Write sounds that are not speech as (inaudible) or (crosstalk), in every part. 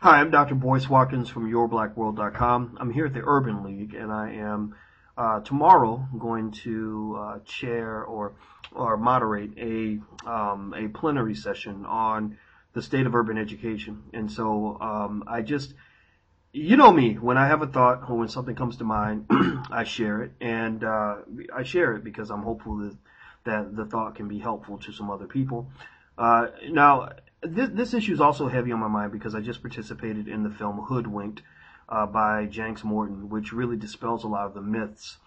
Hi, I'm Dr. Boyce Watkins from YourBlackWorld.com. I'm here at the Urban League, and I am uh, tomorrow going to uh, chair or or moderate a um, a plenary session on the state of urban education. And so um, I just, you know me, when I have a thought or when something comes to mind, (clears throat) I share it, and uh, I share it because I'm hopeful that that the thought can be helpful to some other people. Uh, now, this, this issue is also heavy on my mind because I just participated in the film Hoodwinked uh, by Janks Morton, which really dispels a lot of the myths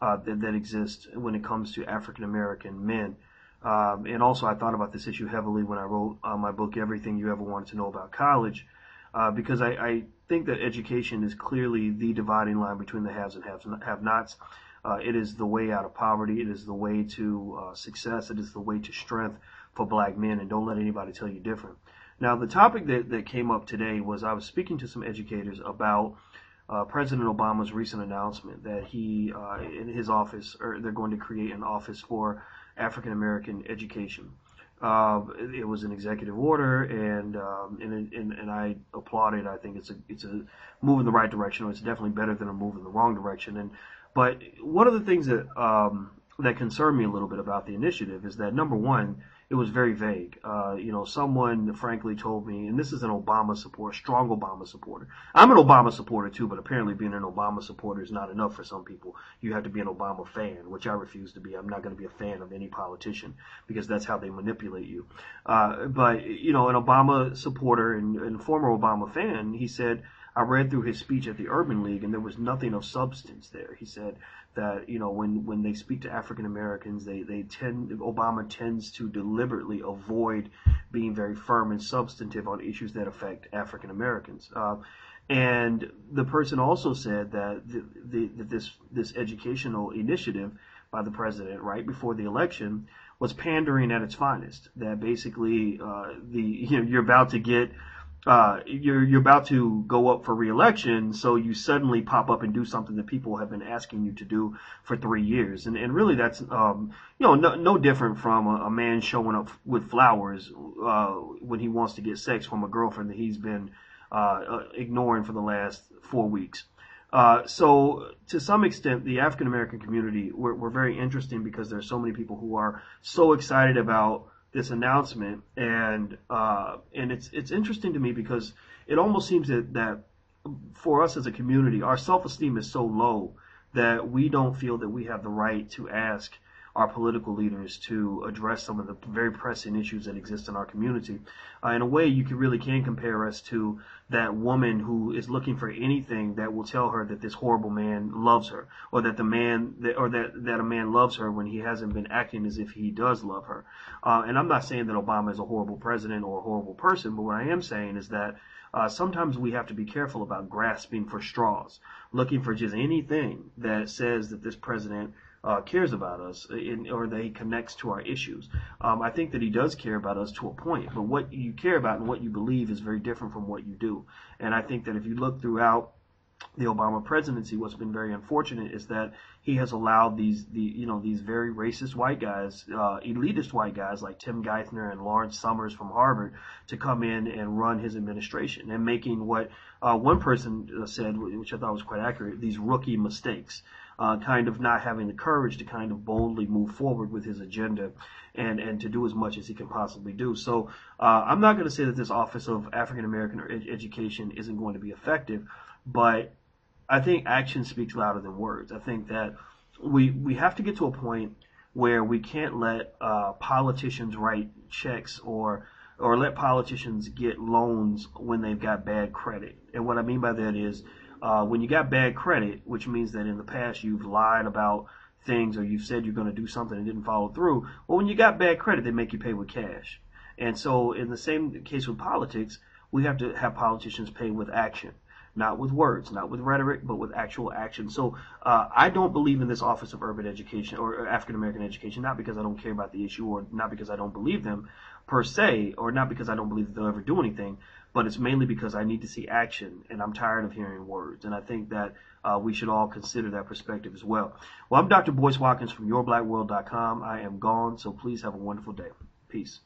uh, that, that exist when it comes to African American men. Um, and also, I thought about this issue heavily when I wrote uh, my book, Everything You Ever Wanted to Know About College, uh, because I, I, think that education is clearly the dividing line between the haves and have nots. Uh, it is the way out of poverty. It is the way to uh, success. It is the way to strength for black men, and don't let anybody tell you different. Now, the topic that, that came up today was I was speaking to some educators about uh, President Obama's recent announcement that he, uh, in his office, or they're going to create an office for African American education. Uh, it was an executive order, and, um, and, and and I applaud it. I think it's a it's a move in the right direction. It's definitely better than a move in the wrong direction. And but one of the things that um, that concerned me a little bit about the initiative is that number one, it was very vague. Uh, you know, someone frankly told me, and this is an Obama supporter, strong Obama supporter. I'm an Obama supporter too, but apparently being an Obama supporter is not enough for some people. You have to be an Obama fan, which I refuse to be. I'm not going to be a fan of any politician because that's how they manipulate you. Uh, but you know, an Obama supporter and, and former Obama fan, he said I read through his speech at the Urban League, and there was nothing of substance there. He said that you know when when they speak to African Americans, they they tend Obama tends to deliberately avoid being very firm and substantive on issues that affect African Americans. Uh, and the person also said that the, the, that this this educational initiative by the president right before the election was pandering at its finest. That basically uh, the (laughs) you know you're about to get uh, you're you're about to go up for reelection, so you suddenly pop up and do something that people have been asking you to do for three years, and and really that's um, you know no, no different from a, a man showing up with flowers uh, when he wants to get sex from a girlfriend that he's been uh, uh ignoring for the last four weeks. Uh, so to some extent, the African American community we're, we're very interesting because there's so many people who are so excited about this announcement, and uh, and it's it's interesting to me because it almost seems that that for us as a community, our self esteem is so low that we don't feel that we have the right to ask our political leaders to address some of the very pressing issues that exist in our community. Uh, in a way, you can really can compare us to that woman who is looking for anything that will tell her that this horrible man loves her, or that the man, that, or that that a man loves her when he hasn't been acting as if he does love her. Uh, and I'm not saying that Obama is a horrible president or a horrible person, but what I am saying is that. Uh, sometimes we have to be careful about grasping for straws, looking for just anything that says that this president uh, cares about us in, or that he connects to our issues. Um, I think that he does care about us to a point, but what you care about and what you believe is very different from what you do. And I think that if you look throughout the Obama presidency, what's been very unfortunate is that he has allowed these, the, you know, these very racist white guys, uh, elitist white guys like Tim Geithner and Lawrence Summers from Harvard to come in and run his administration and making what uh, one person said, which I thought was quite accurate, these rookie mistakes uh, kind of not having the courage to kind of boldly move forward with his agenda and, and to do as much as he can possibly do. So uh, I'm not going to say that this Office of African American ed- Education isn't going to be effective, but I think action speaks louder than words. I think that we we have to get to a point where we can't let uh, politicians write checks or or let politicians get loans when they've got bad credit. And what I mean by that is uh, when you got bad credit, which means that in the past you've lied about things or you've said you're going to do something and didn't follow through, well, when you got bad credit, they make you pay with cash. And so, in the same case with politics, we have to have politicians pay with action, not with words, not with rhetoric, but with actual action. So, uh, I don't believe in this Office of Urban Education or African American Education, not because I don't care about the issue or not because I don't believe them per se, or not because I don't believe they'll ever do anything, but it's mainly because I need to see action and I'm tired of hearing words. And I think that uh, we should all consider that perspective as well. Well, I'm Dr. Boyce Watkins from YourBlackWorld.com. I am gone, so please have a wonderful day. Peace.